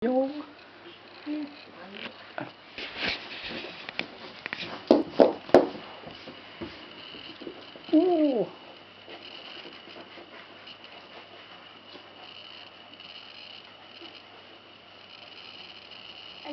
vô. Ooh. Ở